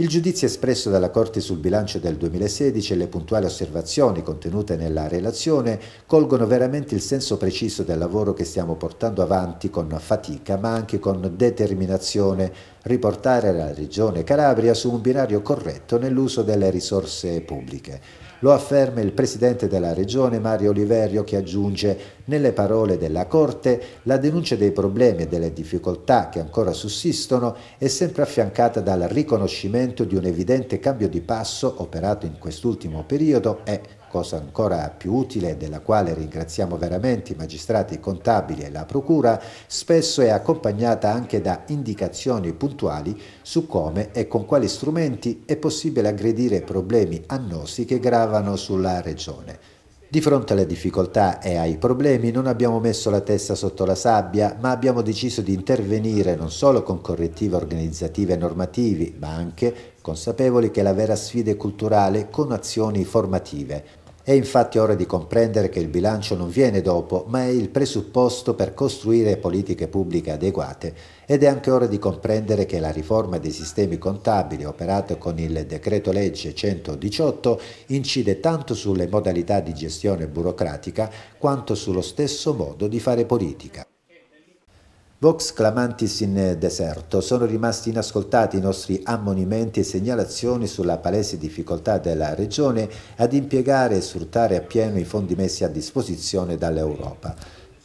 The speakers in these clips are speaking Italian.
Il giudizio espresso dalla Corte sul bilancio del 2016 e le puntuali osservazioni contenute nella relazione colgono veramente il senso preciso del lavoro che stiamo portando avanti con fatica ma anche con determinazione, riportare la Regione Calabria su un binario corretto nell'uso delle risorse pubbliche. Lo afferma il Presidente della Regione Mario Oliverio che aggiunge nelle parole della Corte la denuncia dei problemi e delle difficoltà che ancora sussistono è sempre affiancata dal riconoscimento di un evidente cambio di passo operato in quest'ultimo periodo e cosa ancora più utile della quale ringraziamo veramente i magistrati contabili e la Procura, spesso è accompagnata anche da indicazioni puntuali su come e con quali strumenti è possibile aggredire problemi annosi che gravano sulla Regione. Di fronte alle difficoltà e ai problemi non abbiamo messo la testa sotto la sabbia, ma abbiamo deciso di intervenire non solo con correttive organizzative e normativi, ma anche consapevoli che la vera sfida è culturale con azioni formative. È infatti ora di comprendere che il bilancio non viene dopo, ma è il presupposto per costruire politiche pubbliche adeguate ed è anche ora di comprendere che la riforma dei sistemi contabili operata con il decreto legge 118 incide tanto sulle modalità di gestione burocratica quanto sullo stesso modo di fare politica. Vox clamantis in deserto, sono rimasti inascoltati i nostri ammonimenti e segnalazioni sulla palese difficoltà della Regione ad impiegare e sfruttare appieno i fondi messi a disposizione dall'Europa.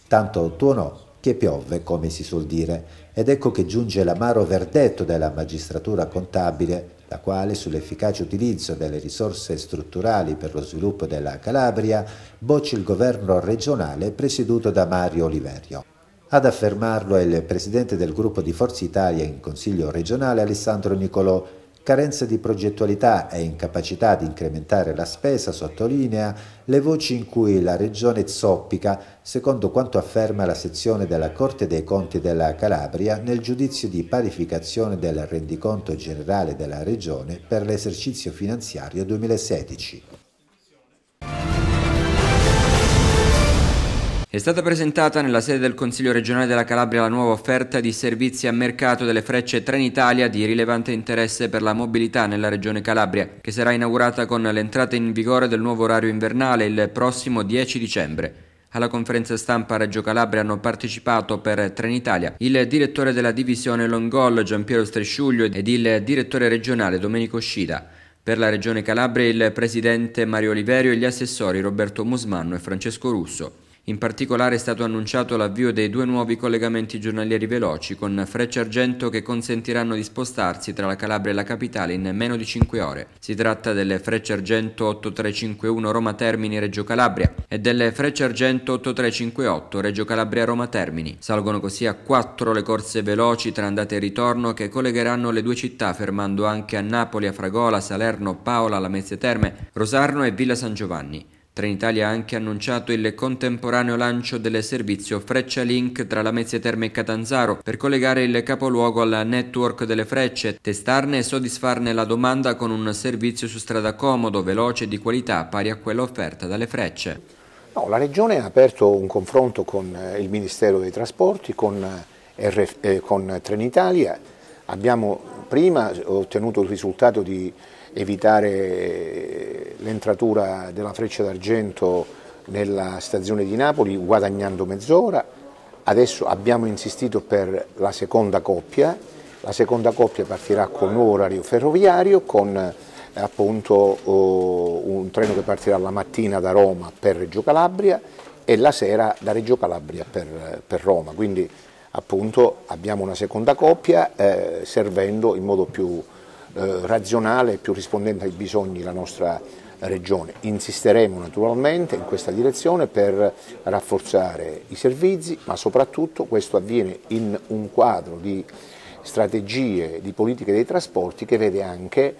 Tanto tuonò che piove, come si suol dire, ed ecco che giunge l'amaro verdetto della magistratura contabile, la quale sull'efficace utilizzo delle risorse strutturali per lo sviluppo della Calabria boccia il governo regionale presieduto da Mario Oliverio. Ad affermarlo è il presidente del gruppo di Forza Italia in Consiglio regionale Alessandro Nicolò. Carenza di progettualità e incapacità di incrementare la spesa sottolinea le voci in cui la regione zoppica, secondo quanto afferma la sezione della Corte dei Conti della Calabria nel giudizio di parificazione del rendiconto generale della regione per l'esercizio finanziario 2016. È stata presentata nella sede del Consiglio regionale della Calabria la nuova offerta di servizi a mercato delle frecce Trenitalia di rilevante interesse per la mobilità nella regione Calabria, che sarà inaugurata con l'entrata in vigore del nuovo orario invernale il prossimo 10 dicembre. Alla conferenza stampa a Reggio Calabria hanno partecipato per Trenitalia il direttore della divisione Longol Giampiero Stresciuglio ed il direttore regionale Domenico Scida. Per la regione Calabria il presidente Mario Oliverio e gli assessori Roberto Musmanno e Francesco Russo. In particolare è stato annunciato l'avvio dei due nuovi collegamenti giornalieri veloci con Freccia Argento che consentiranno di spostarsi tra la Calabria e la capitale in meno di 5 ore. Si tratta delle Freccia Argento 8351 Roma Termini Reggio Calabria e delle Freccia Argento 8358 Reggio Calabria Roma Termini. Salgono così a 4 le corse veloci tra andata e ritorno che collegheranno le due città fermando anche a Napoli, a Fragola, Salerno, Paola, Lamezia Terme, Rosarno e Villa San Giovanni. Trenitalia ha anche annunciato il contemporaneo lancio del servizio Freccia Link tra Lamezia Terme e Catanzaro per collegare il capoluogo al network delle frecce, testarne e soddisfarne la domanda con un servizio su strada comodo, veloce e di qualità pari a quella offerta dalle frecce. No, la Regione ha aperto un confronto con eh, il Ministero dei Trasporti, con, eh, RF, eh, con Trenitalia. Abbiamo prima ottenuto il risultato di evitare l'entratura della freccia d'argento nella stazione di Napoli guadagnando mezz'ora, adesso abbiamo insistito per la seconda coppia, la seconda coppia partirà con nuovo orario ferroviario con eh, appunto oh, un treno che partirà la mattina da Roma per Reggio Calabria e la sera da Reggio Calabria per, per Roma, quindi appunto abbiamo una seconda coppia eh, servendo in modo più razionale e più rispondente ai bisogni della nostra regione. Insisteremo naturalmente in questa direzione per rafforzare i servizi, ma soprattutto questo avviene in un quadro di strategie di politiche dei trasporti che vede anche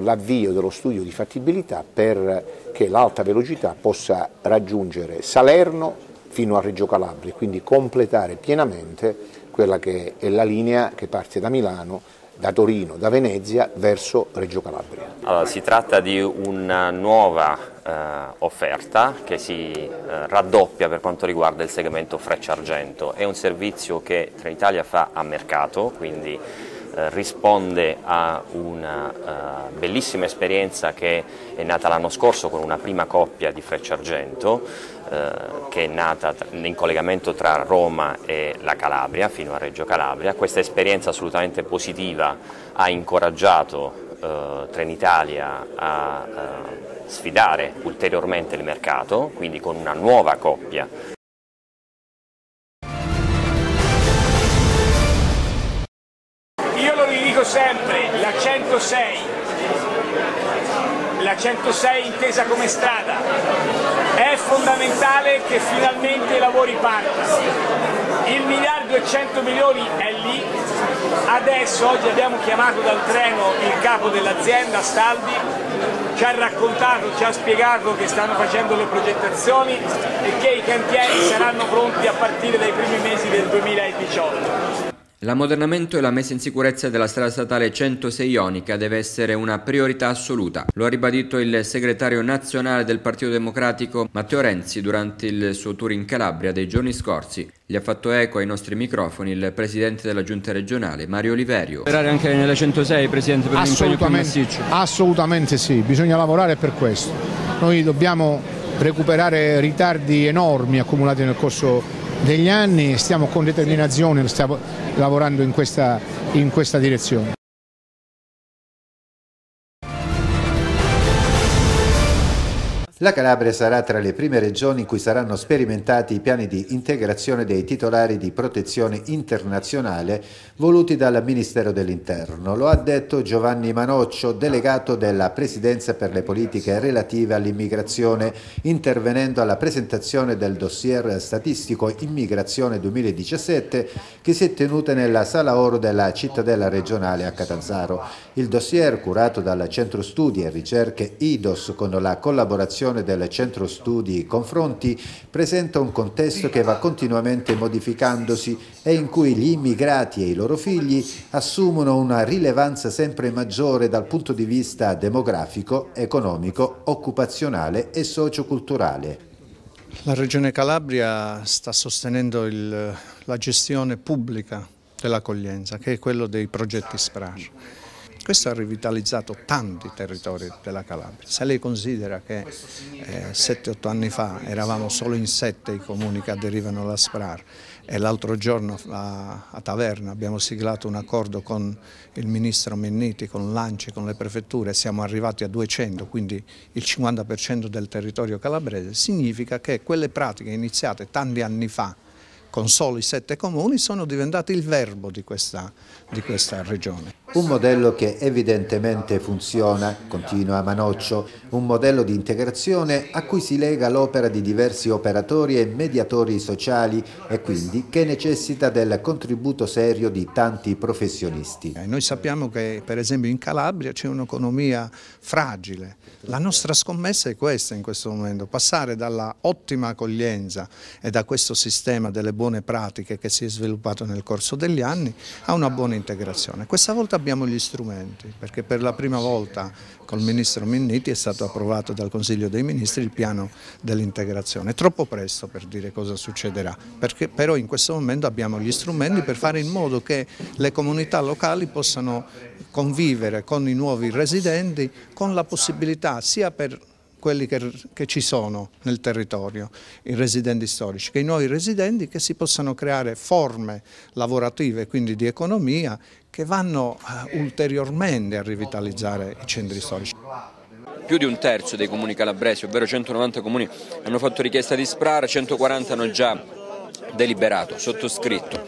l'avvio dello studio di fattibilità per che l'alta velocità possa raggiungere Salerno fino a Reggio Calabria, quindi completare pienamente quella che è la linea che parte da Milano da Torino, da Venezia verso Reggio Calabria. Allora, si tratta di una nuova eh, offerta che si eh, raddoppia per quanto riguarda il segmento Freccia Argento, è un servizio che Trenitalia fa a mercato, quindi eh, risponde a una uh, bellissima esperienza che è nata l'anno scorso con una prima coppia di Freccia Argento eh, che è nata in collegamento tra Roma e la Calabria fino a Reggio Calabria. Questa esperienza assolutamente positiva ha incoraggiato eh, Trenitalia a eh, sfidare ulteriormente il mercato, quindi con una nuova coppia Io lo ridico sempre, la 106, la 106 intesa come strada, è fondamentale che finalmente i lavori partano. Il miliardo e 100 milioni è lì, adesso oggi abbiamo chiamato dal treno il capo dell'azienda Staldi, ci ha raccontato, ci ha spiegato che stanno facendo le progettazioni e che i cantieri saranno pronti a partire dai primi mesi del 2018. L'ammodernamento e la messa in sicurezza della strada statale 106 Ionica deve essere una priorità assoluta. Lo ha ribadito il segretario nazionale del Partito Democratico Matteo Renzi durante il suo tour in Calabria dei giorni scorsi. Gli ha fatto eco ai nostri microfoni il presidente della giunta regionale Mario Oliverio. Sperare anche nella 106, presidente, per l'impegno più massiccio. Assolutamente sì, bisogna lavorare per questo. Noi dobbiamo recuperare ritardi enormi accumulati nel corso degli anni, stiamo con determinazione stiamo lavorando in questa, in questa direzione. La Calabria sarà tra le prime regioni in cui saranno sperimentati i piani di integrazione dei titolari di protezione internazionale voluti dal Ministero dell'Interno. Lo ha detto Giovanni Manoccio, delegato della Presidenza per le politiche relative all'immigrazione, intervenendo alla presentazione del dossier statistico Immigrazione 2017 che si è tenuta nella Sala Oro della cittadella regionale a Catanzaro. Il dossier, curato dal Centro Studi e Ricerche IDOS con la collaborazione del Centro Studi Confronti presenta un contesto che va continuamente modificandosi e in cui gli immigrati e i loro figli assumono una rilevanza sempre maggiore dal punto di vista demografico, economico, occupazionale e socioculturale. La Regione Calabria sta sostenendo il, la gestione pubblica dell'accoglienza, che è quello dei progetti SPRAR. Questo ha rivitalizzato tanti territori della Calabria. Se lei considera che 7-8 eh, anni fa eravamo solo in 7 i comuni che aderivano alla SPRAR e l'altro giorno a, a, Taverna abbiamo siglato un accordo con il ministro Menniti, con l'ANCI, con le prefetture, siamo arrivati a 200, quindi il 50% del territorio calabrese, significa che quelle pratiche iniziate tanti anni fa con soli sette comuni sono diventate il verbo di questa, di questa regione. Un modello che evidentemente funziona, continua Manoccio, un modello di integrazione a cui si lega l'opera di diversi operatori e mediatori sociali e quindi che necessita del contributo serio di tanti professionisti. Eh, noi sappiamo che per esempio in Calabria c'è un'economia fragile, la nostra scommessa è questa in questo momento, passare dalla ottima accoglienza e da questo sistema delle buone pratiche che si è sviluppato nel corso degli anni a una buona integrazione. Questa volta abbiamo gli strumenti, perché per la prima volta col Ministro Minniti è stato approvato dal Consiglio dei Ministri il piano dell'integrazione. È troppo presto per dire cosa succederà, perché però in questo momento abbiamo gli strumenti per fare in modo che le comunità locali possano convivere con i nuovi residenti con la possibilità sia per quelli che, che, ci sono nel territorio, i residenti storici, che i nuovi residenti che si possano creare forme lavorative, quindi di economia, che vanno uh, ulteriormente a rivitalizzare i centri storici. Più di un terzo dei comuni calabresi, ovvero 190 comuni, hanno fatto richiesta di SPRAR, 140 hanno già deliberato, sottoscritto.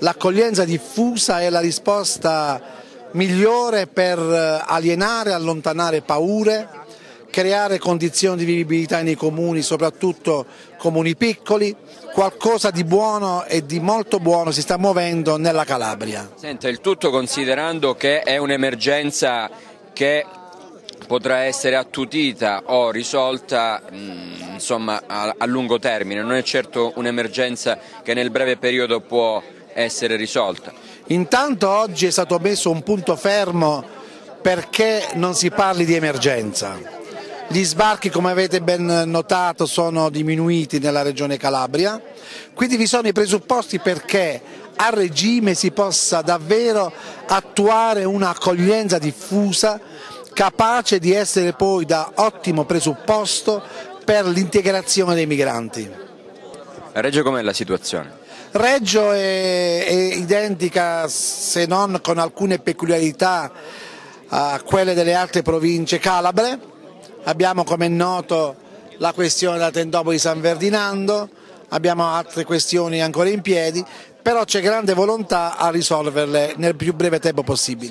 L'accoglienza diffusa è la risposta migliore per eh, alienare, allontanare paure, creare condizioni di vivibilità nei comuni, soprattutto comuni piccoli, qualcosa di buono e di molto buono si sta muovendo nella Calabria. Senta, il tutto considerando che è un'emergenza che potrà essere attutita o risolta mh, insomma, a, a lungo termine, non è certo un'emergenza che nel breve periodo può essere risolta. Intanto oggi è stato messo un punto fermo perché non si parli di emergenza. Gli sbarchi, come avete ben notato, sono diminuiti nella regione Calabria, quindi vi sono i presupposti perché a regime si possa davvero attuare un'accoglienza diffusa capace di essere poi da ottimo presupposto per l'integrazione dei migranti. Reggio com'è la situazione? Reggio è, è, identica se non con alcune peculiarità a quelle delle altre province calabre. Abbiamo come è noto la questione della Tendopoli di San Ferdinando, abbiamo altre questioni ancora in piedi, però c'è grande volontà a risolverle nel più breve tempo possibile.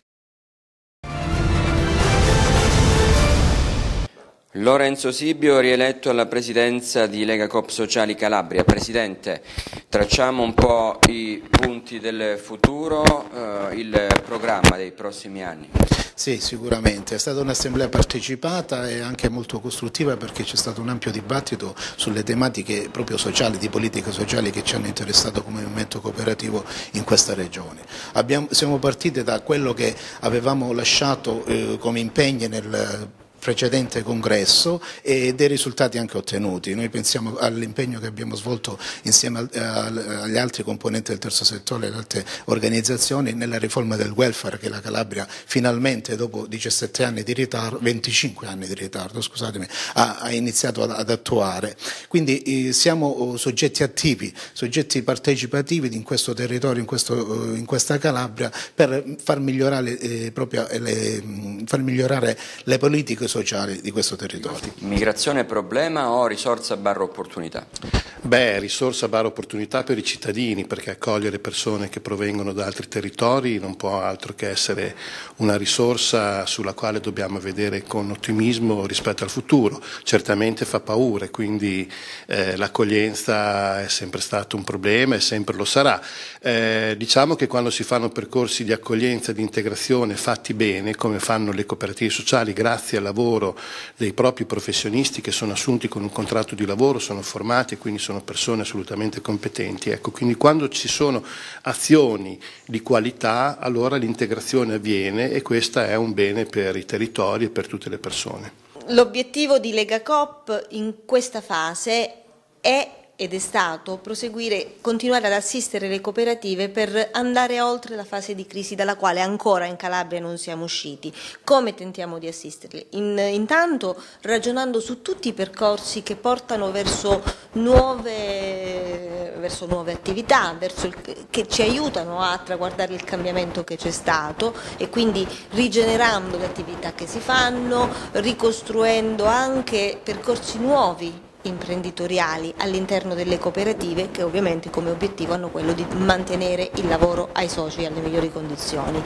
Lorenzo Sibio rieletto alla presidenza di Lega Coop Sociali Calabria. Presidente, tracciamo un po' i punti del futuro, eh, il programma dei prossimi anni. Sì, sicuramente. È stata un'assemblea partecipata e anche molto costruttiva perché c'è stato un ampio dibattito sulle tematiche proprio sociali, di politica sociale che ci hanno interessato come movimento cooperativo in questa regione. Abbiamo, siamo partiti da quello che avevamo lasciato eh, come impegni nel precedente congresso e dei risultati anche ottenuti. Noi pensiamo all'impegno che abbiamo svolto insieme agli altri componenti del terzo settore e alle altre organizzazioni nella riforma del welfare che la Calabria finalmente dopo 17 anni di ritardo, 25 anni di ritardo scusatemi, ha, ha iniziato ad, ad, attuare. Quindi eh, siamo oh, soggetti attivi, soggetti partecipativi in questo territorio, in, questo, eh, in questa Calabria per far migliorare, eh, proprio, le, far migliorare le politiche sociali di questo territorio. Migrazione problema o risorsa barra opportunità? Beh, risorsa barra opportunità per i cittadini, perché accogliere persone che provengono da altri territori non può altro che essere una risorsa sulla quale dobbiamo vedere con ottimismo rispetto al futuro. Certamente fa paura e quindi eh, l'accoglienza è sempre stato un problema e sempre lo sarà. Eh, diciamo che quando si fanno percorsi di accoglienza e di integrazione fatti bene, come fanno le cooperative sociali, grazie al lavoro dei propri professionisti che sono assunti con un contratto di lavoro, sono formati e quindi sono persone assolutamente competenti. Ecco, quindi quando ci sono azioni di qualità, allora l'integrazione avviene e questo è un bene per i territori e per tutte le persone. L'obiettivo di Lega Coop in questa fase è ed è stato proseguire, continuare ad assistere le cooperative per andare oltre la fase di crisi dalla quale ancora in Calabria non siamo usciti. Come tentiamo di assisterle? In, intanto ragionando su tutti i percorsi che portano verso nuove, verso nuove attività, verso il, che ci aiutano a traguardare il cambiamento che c'è stato e quindi rigenerando le attività che si fanno, ricostruendo anche percorsi nuovi imprenditoriali all'interno delle cooperative che ovviamente come obiettivo hanno quello di mantenere il lavoro ai soci alle migliori condizioni.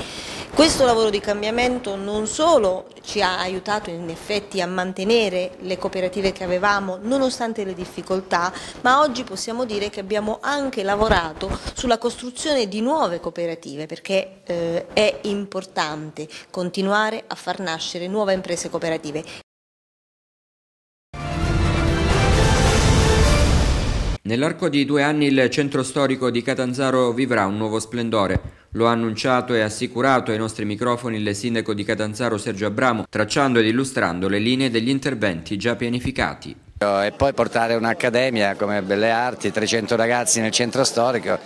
Questo lavoro di cambiamento non solo ci ha aiutato in effetti a mantenere le cooperative che avevamo nonostante le difficoltà, ma oggi possiamo dire che abbiamo anche lavorato sulla costruzione di nuove cooperative perché eh, è importante continuare a far nascere nuove imprese cooperative. Nell'arco di due anni il centro storico di Catanzaro vivrà un nuovo splendore. Lo ha annunciato e assicurato ai nostri microfoni il sindaco di Catanzaro Sergio Abramo, tracciando ed illustrando le linee degli interventi già pianificati. E poi portare un'accademia come Belle Arti, 300 ragazzi nel centro storico,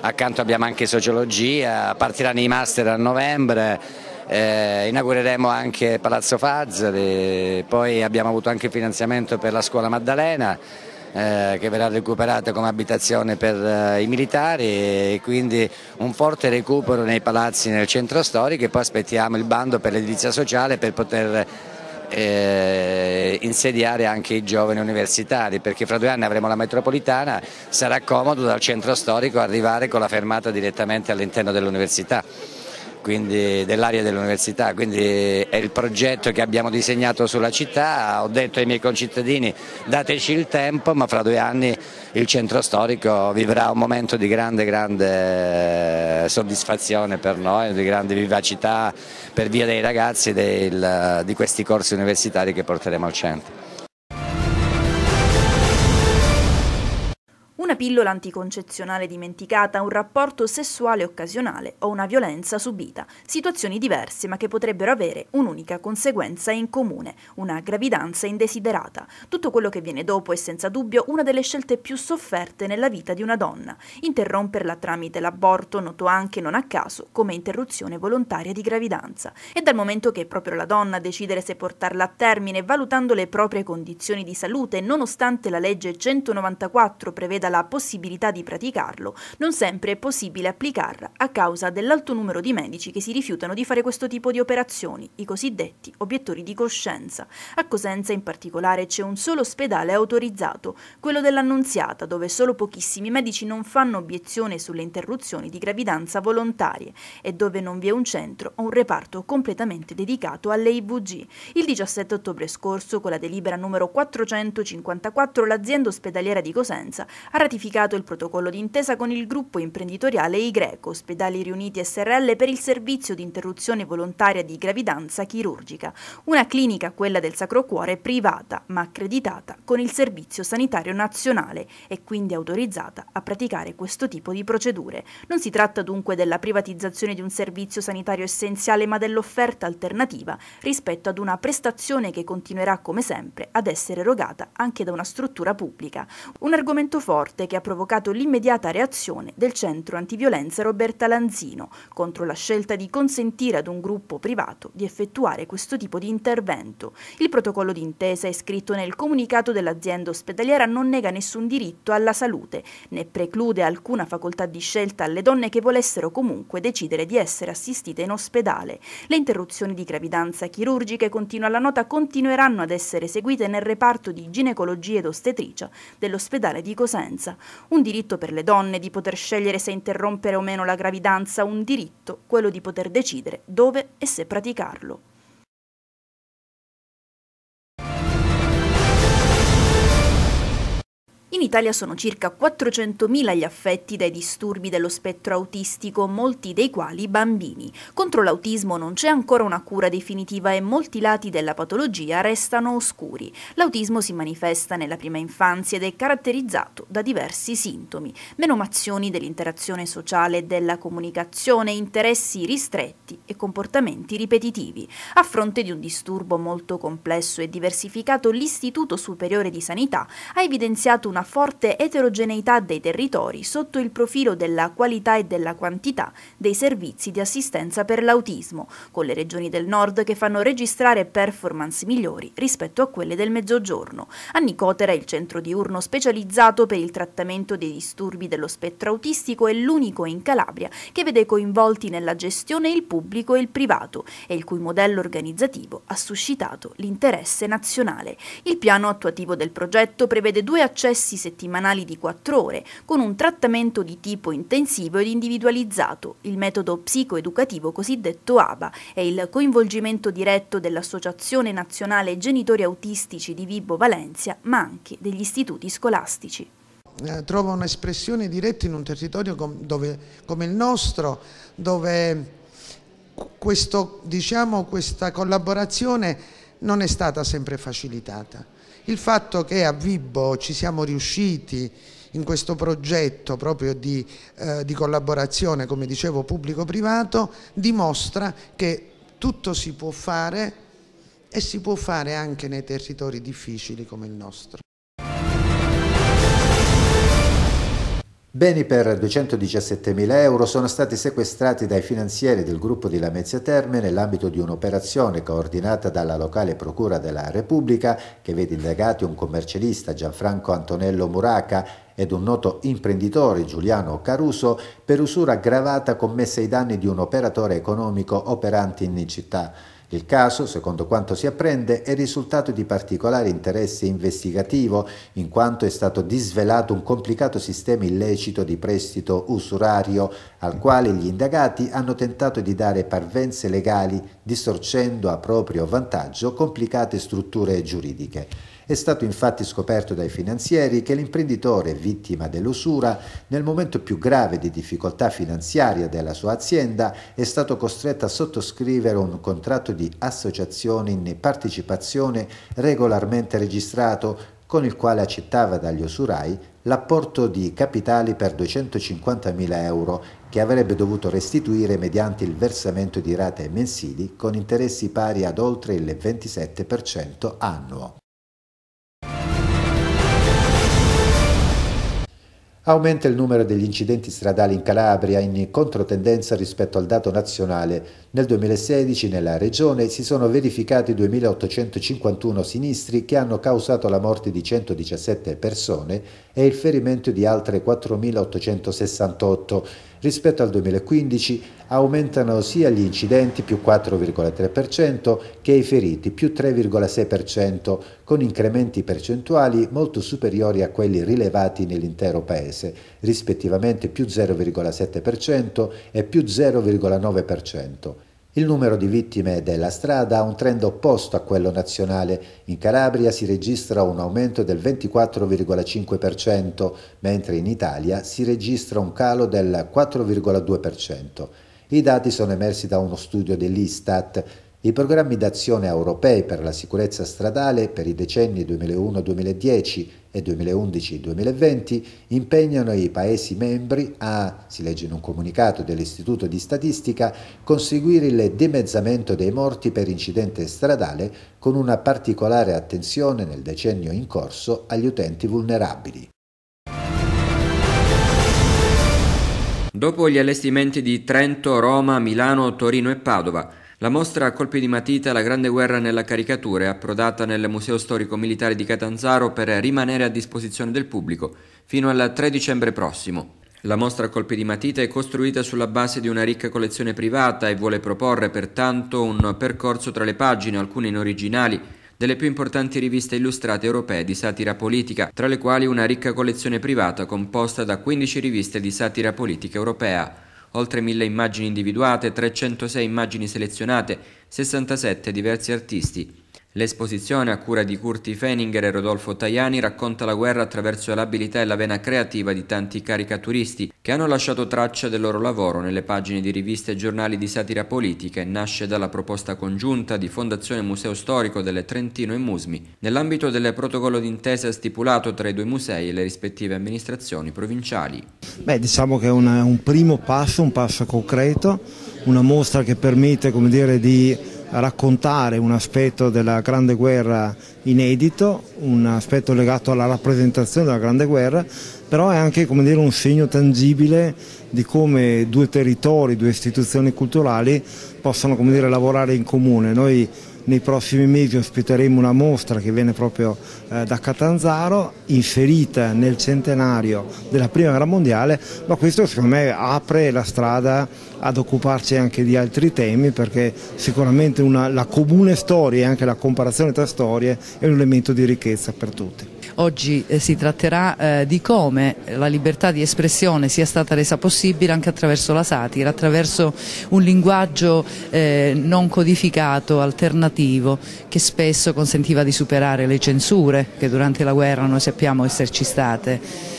accanto abbiamo anche sociologia, partiranno i master a novembre, eh, inaugureremo anche Palazzo Fazzari, poi abbiamo avuto anche finanziamento per la scuola Maddalena eh, che verrà recuperata come abitazione per eh, i militari e quindi un forte recupero nei palazzi nel centro storico e poi aspettiamo il bando per l'edilizia sociale per poter eh, insediare anche i giovani universitari perché fra due anni avremo la metropolitana, sarà comodo dal centro storico arrivare con la fermata direttamente all'interno dell'università dell'area dell'università, quindi è il progetto che abbiamo disegnato sulla città, ho detto ai miei concittadini dateci il tempo ma fra due anni il centro storico vivrà un momento di grande, grande soddisfazione per noi, di grande vivacità per via dei ragazzi del, di questi corsi universitari che porteremo al centro. Pillola anticoncezionale dimenticata, un rapporto sessuale occasionale o una violenza subita, situazioni diverse ma che potrebbero avere un'unica conseguenza in comune, una gravidanza indesiderata. Tutto quello che viene dopo è senza dubbio una delle scelte più sofferte nella vita di una donna. Interromperla tramite l'aborto, noto anche non a caso, come interruzione volontaria di gravidanza. E dal momento che è proprio la donna a decidere se portarla a termine, valutando le proprie condizioni di salute, nonostante la legge 194 preveda la possibilità di praticarlo, non sempre è possibile applicarla a causa dell'alto numero di medici che si rifiutano di fare questo tipo di operazioni, i cosiddetti obiettori di coscienza. A Cosenza in particolare c'è un solo ospedale autorizzato, quello dell'Annunziata, dove solo pochissimi medici non fanno obiezione sulle interruzioni di gravidanza volontarie e dove non vi è un centro o un reparto completamente dedicato alle IVG. Il 17 ottobre scorso, con la delibera numero 454, l'azienda ospedaliera di Cosenza ha ratificato il protocollo d'intesa con il gruppo imprenditoriale IGRECO, Ospedali Riuniti SRL, per il servizio di interruzione volontaria di gravidanza chirurgica, una clinica, quella del Sacro Cuore, privata ma accreditata con il Servizio Sanitario Nazionale e quindi autorizzata a praticare questo tipo di procedure. Non si tratta dunque della privatizzazione di un servizio sanitario essenziale ma dell'offerta alternativa rispetto ad una prestazione che continuerà come sempre ad essere erogata anche da una struttura pubblica. Un argomento forte che ha provocato l'immediata reazione del centro antiviolenza Roberta Lanzino contro la scelta di consentire ad un gruppo privato di effettuare questo tipo di intervento. Il protocollo d'intesa è scritto nel comunicato dell'azienda ospedaliera non nega nessun diritto alla salute, né preclude alcuna facoltà di scelta alle donne che volessero comunque decidere di essere assistite in ospedale. Le interruzioni di gravidanza chirurgiche, continua la nota, continueranno ad essere eseguite nel reparto di ginecologia ed ostetricia dell'ospedale di Cosenza. Un diritto per le donne di poter scegliere se interrompere o meno la gravidanza, un diritto, quello di poter decidere dove e se praticarlo. In Italia sono circa 400.000 gli affetti dai disturbi dello spettro autistico, molti dei quali bambini. Contro l'autismo non c'è ancora una cura definitiva e molti lati della patologia restano oscuri. L'autismo si manifesta nella prima infanzia ed è caratterizzato da diversi sintomi, menomazioni dell'interazione sociale e della comunicazione, interessi ristretti e comportamenti ripetitivi. A fronte di un disturbo molto complesso e diversificato, l'Istituto Superiore di Sanità ha evidenziato una forte eterogeneità dei territori sotto il profilo della qualità e della quantità dei servizi di assistenza per l'autismo, con le regioni del nord che fanno registrare performance migliori rispetto a quelle del mezzogiorno. A Nicotera il centro diurno specializzato per il trattamento dei disturbi dello spettro autistico è l'unico in Calabria che vede coinvolti nella gestione il pubblico e il privato e il cui modello organizzativo ha suscitato l'interesse nazionale. Il piano attuativo del progetto prevede due accessi settimanali di 4 ore, con un trattamento di tipo intensivo ed individualizzato, il metodo psicoeducativo cosiddetto ABA e il coinvolgimento diretto dell'Associazione Nazionale Genitori Autistici di Vibo Valencia, ma anche degli istituti scolastici eh, trova un'espressione diretta in un territorio dove, come il nostro, dove questo, diciamo, questa collaborazione non è stata sempre facilitata. Il fatto che a Vibo ci siamo riusciti in questo progetto proprio di, eh, di collaborazione, come dicevo, pubblico-privato, dimostra che tutto si può fare e si può fare anche nei territori difficili come il nostro. Beni per 217.000 euro sono stati sequestrati dai finanzieri del gruppo di Lamezia Terme nell'ambito di un'operazione coordinata dalla locale Procura della Repubblica che vede indagati un commercialista Gianfranco Antonello Muraca ed un noto imprenditore Giuliano Caruso per usura aggravata commessa ai danni di un operatore economico operante in città. Il caso, secondo quanto si apprende, è risultato di particolare interesse investigativo in quanto è stato disvelato un complicato sistema illecito di prestito usurario al quale gli indagati hanno tentato di dare parvenze legali distorcendo a proprio vantaggio complicate strutture giuridiche. È stato infatti scoperto dai finanzieri che l'imprenditore vittima dell'usura, nel momento più grave di difficoltà finanziaria della sua azienda, è stato costretto a sottoscrivere un contratto di associazione in partecipazione regolarmente registrato con il quale accettava dagli usurai l'apporto di capitali per 250.000 euro che avrebbe dovuto restituire mediante il versamento di rate mensili con interessi pari ad oltre il 27% annuo. Aumenta il numero degli incidenti stradali in Calabria in controtendenza rispetto al dato nazionale. Nel 2016 nella regione si sono verificati 2.851 sinistri che hanno causato la morte di 117 persone e il ferimento di altre 4.868. Rispetto al 2015 aumentano sia gli incidenti più 4,3% che i feriti più 3,6%, con incrementi percentuali molto superiori a quelli rilevati nell'intero Paese, rispettivamente più 0,7% e più 0,9%. Il numero di vittime della strada ha un trend opposto a quello nazionale. In Calabria si registra un aumento del 24,5%, mentre in Italia si registra un calo del 4,2%. I dati sono emersi da uno studio dell'Istat i programmi d'azione europei per la sicurezza stradale per i decenni 2001-2010 e 2011-2020 impegnano i Paesi membri a, si legge in un comunicato dell'Istituto di Statistica, conseguire il dimezzamento dei morti per incidente stradale con una particolare attenzione nel decennio in corso agli utenti vulnerabili. Dopo gli allestimenti di Trento, Roma, Milano, Torino e Padova, la mostra a colpi di matita La Grande Guerra nella caricatura è approdata nel Museo Storico Militare di Catanzaro per rimanere a disposizione del pubblico fino al 3 dicembre prossimo. La mostra a colpi di matita è costruita sulla base di una ricca collezione privata e vuole proporre pertanto un percorso tra le pagine, alcune in originali, delle più importanti riviste illustrate europee di satira politica, tra le quali una ricca collezione privata composta da 15 riviste di satira politica europea oltre mille immagini individuate, 306 immagini selezionate, 67 diversi artisti. L'esposizione a cura di Curti Feninger e Rodolfo Tajani racconta la guerra attraverso l'abilità e la vena creativa di tanti caricaturisti che hanno lasciato traccia del loro lavoro nelle pagine di riviste e giornali di satira politica e nasce dalla proposta congiunta di Fondazione Museo Storico delle Trentino e Musmi nell'ambito del protocollo d'intesa stipulato tra i due musei e le rispettive amministrazioni provinciali. Beh, diciamo che è una, un primo passo, un passo concreto, una mostra che permette come dire, di raccontare un aspetto della Grande Guerra inedito, un aspetto legato alla rappresentazione della Grande Guerra, però è anche dire, un segno tangibile di come due territori, due istituzioni culturali possano dire, lavorare in comune. Noi nei prossimi mesi ospiteremo una mostra che viene proprio eh, da Catanzaro, inserita nel centenario della Prima Guerra Mondiale, ma questo secondo me apre la strada ad occuparci anche di altri temi perché sicuramente una, la comune storia e anche la comparazione tra storie è un elemento di ricchezza per tutti. Oggi eh, si tratterà eh, di come la libertà di espressione sia stata resa possibile anche attraverso la satira, attraverso un linguaggio eh, non codificato, alternativo, che spesso consentiva di superare le censure che durante la guerra noi sappiamo esserci state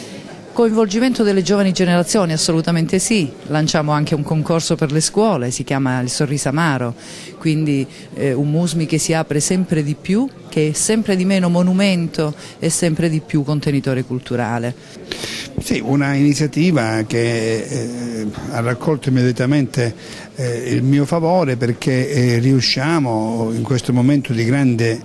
Coinvolgimento delle giovani generazioni, assolutamente sì, lanciamo anche un concorso per le scuole, si chiama il Sorriso Amaro, quindi eh, un Musmi che si apre sempre di più, che è sempre di meno monumento e sempre di più contenitore culturale. Sì, una iniziativa che eh, ha raccolto immediatamente eh, il mio favore perché eh, riusciamo in questo momento di grande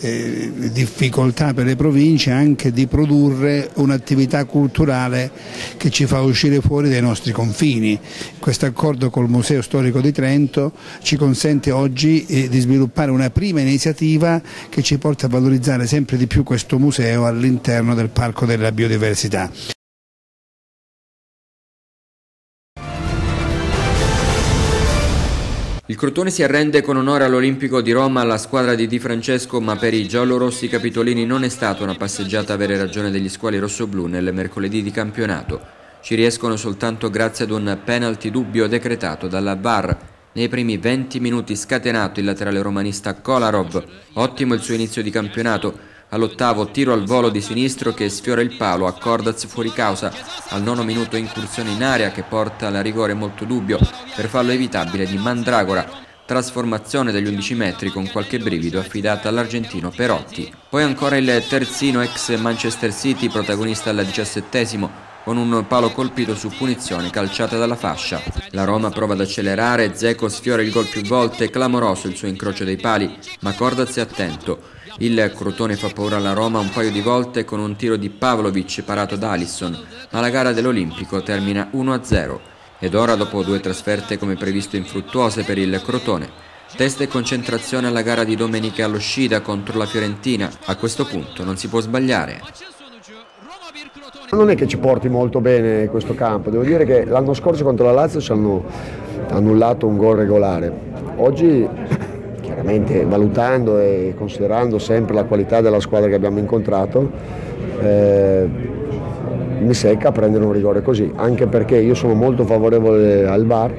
eh, difficoltà per le province anche di produrre un'attività culturale che ci fa uscire fuori dai nostri confini. Questo accordo col Museo Storico di Trento ci consente oggi eh, di sviluppare una prima iniziativa che ci porta a valorizzare sempre di più questo museo all'interno del Parco della Biodiversità. Il Crotone si arrende con onore all'Olimpico di Roma alla squadra di Di Francesco, ma per i giallorossi capitolini non è stata una passeggiata avere ragione degli squali rossoblù nel mercoledì di campionato. Ci riescono soltanto grazie ad un penalty dubbio decretato dalla VAR. Nei primi 20 minuti scatenato il laterale romanista Kolarov. Ottimo il suo inizio di campionato, All'ottavo tiro al volo di sinistro che sfiora il palo a Cordaz fuori causa. Al nono minuto incursione in area che porta alla rigore molto dubbio per fallo evitabile di Mandragora. trasformazione degli 11 metri con qualche brivido affidata all'argentino Perotti. Poi ancora il terzino ex Manchester City, protagonista al diciassettesimo, con un palo colpito su punizione calciata dalla fascia. La Roma prova ad accelerare, Zeco sfiora il gol più volte, clamoroso il suo incrocio dei pali, ma Cordaz è attento. Il Crotone fa paura alla Roma un paio di volte con un tiro di Pavlovic parato da Alisson, ma la gara dell'Olimpico termina 1-0 ed ora dopo due trasferte come previsto infruttuose per il Crotone. Testa e concentrazione alla gara di domenica allo Scida contro la Fiorentina, a questo punto non si può sbagliare. Non è che ci porti molto bene questo campo, devo dire che l'anno scorso contro la Lazio ci hanno annullato un gol regolare. Oggi chiaramente valutando e considerando sempre la qualità della squadra che abbiamo incontrato, eh, mi secca prendere un rigore così, anche perché io sono molto favorevole al VAR,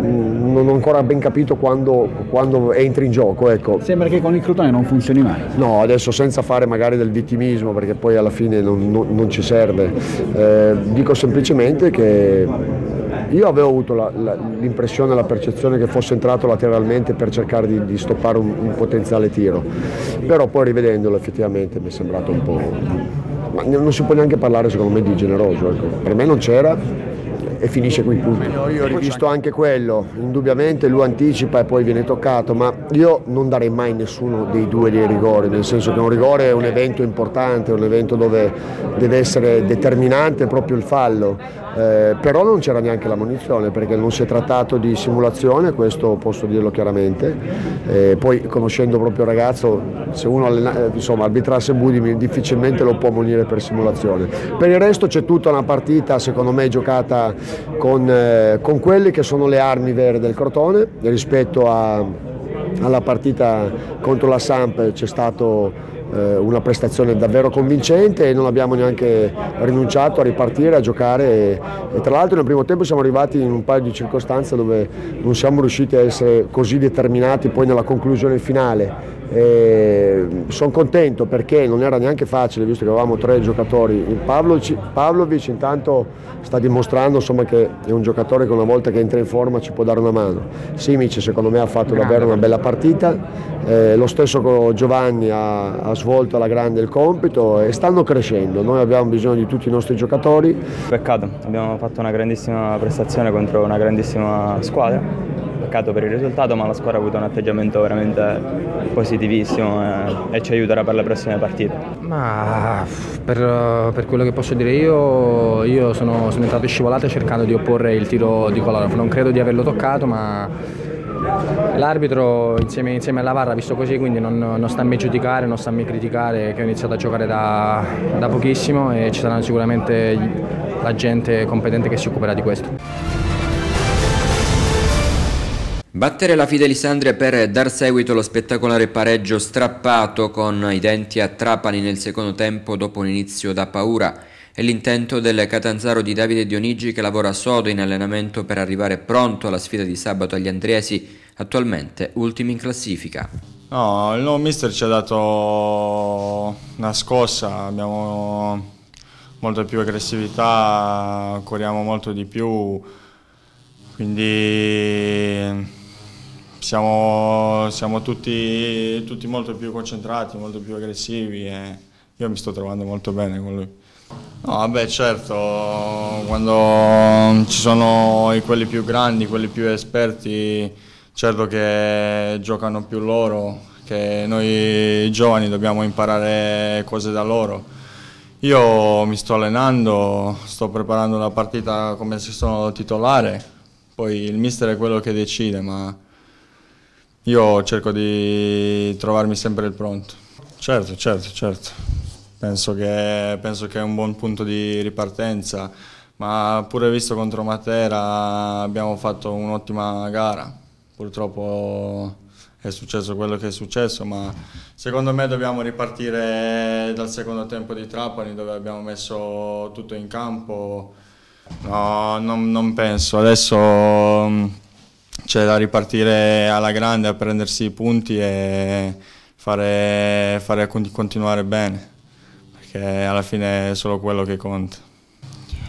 non ho ancora ben capito quando, quando entri in gioco. Ecco. Sembra che con il Crotone non funzioni mai. No, adesso senza fare magari del vittimismo perché poi alla fine non, non, non ci serve. Eh, dico semplicemente che io avevo avuto la, la, l'impressione, la percezione che fosse entrato lateralmente per cercare di, di stoppare un, un, potenziale tiro, però poi rivedendolo effettivamente mi è sembrato un po'... Ma non si può neanche parlare secondo me di generoso, ecco. per me non c'era, e finisce qui punto. Io ho rivisto anche quello, indubbiamente lui anticipa e poi viene toccato, ma io non darei mai nessuno dei due dei rigori, nel senso che un rigore è un evento importante, è un evento dove deve essere determinante proprio il fallo, eh, però non c'era neanche la munizione perché non si è trattato di simulazione, questo posso dirlo chiaramente, eh, poi conoscendo proprio il ragazzo, se uno allena, eh, insomma, arbitrasse Budimir difficilmente lo può munire per simulazione. Per il resto c'è tutta una partita secondo me giocata con, eh, con quelle che sono le armi vere del Crotone rispetto a, alla partita contro la Samp c'è stato eh, una prestazione davvero convincente e non abbiamo neanche rinunciato a ripartire, a giocare e, e, tra l'altro nel primo tempo siamo arrivati in un paio di circostanze dove non siamo riusciti a essere così determinati poi nella conclusione finale sono contento perché non era neanche facile visto che avevamo tre giocatori. Pavlovic, Pavlovic intanto sta dimostrando insomma, che è un giocatore che una volta che entra in forma ci può dare una mano. Simic secondo me ha fatto davvero una bella partita, eh, lo stesso Giovanni ha, ha, svolto alla grande il compito e stanno crescendo. Noi abbiamo bisogno di tutti i nostri giocatori. Peccato, abbiamo fatto una grandissima prestazione contro una grandissima squadra peccato per il risultato, ma la squadra ha avuto un atteggiamento veramente positivissimo e, e ci aiuterà per le prossime partite. Ma per, per quello che posso dire io, io sono, sono entrato in scivolata cercando di opporre il tiro di Kolarov, non credo di averlo toccato, ma L'arbitro insieme, insieme, alla VAR ha visto così, quindi non, non, sta a me giudicare, non sta a me criticare, che ho iniziato a giocare da, da pochissimo e ci saranno sicuramente la gente competente che si occuperà di questo. Battere la Fidelisandria per dar seguito allo spettacolare pareggio strappato con i denti a Trapani nel secondo tempo dopo un inizio da paura è l'intento del Catanzaro di Davide Dionigi che lavora sodo in allenamento per arrivare pronto alla sfida di sabato agli Andriesi, attualmente ultimi in classifica. No, il nuovo mister ci ha dato una scossa, abbiamo molta più aggressività, corriamo molto di più, quindi siamo, siamo tutti, tutti, molto più concentrati, molto più aggressivi e io mi sto trovando molto bene con lui. No, vabbè, certo, quando ci sono quelli più grandi, quelli più esperti, certo che giocano più loro, che noi giovani dobbiamo imparare cose da loro. Io mi sto allenando, sto preparando la partita come se sono titolare, poi il mister è quello che decide, ma io cerco di trovarmi sempre il pronto. Certo, certo, certo. Penso che, penso che è un buon punto di ripartenza, ma pure visto contro Matera abbiamo fatto un'ottima gara. Purtroppo è successo quello che è successo, ma secondo me dobbiamo ripartire dal secondo tempo di Trapani dove abbiamo messo tutto in campo. No, non, non penso. Adesso c'è da ripartire alla grande a prendersi i punti e fare, fare continuare bene, perché alla fine è solo quello che conta.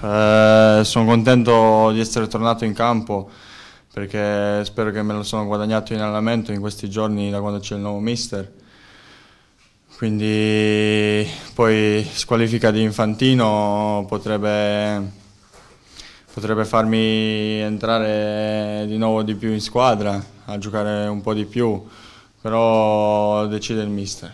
Eh, sono contento di essere tornato in campo perché spero che me lo sono guadagnato in allenamento in questi giorni da quando c'è il nuovo mister. Quindi poi squalifica di Infantino potrebbe, potrebbe farmi entrare di nuovo di più in squadra, a giocare un po' di più, però decide il mister.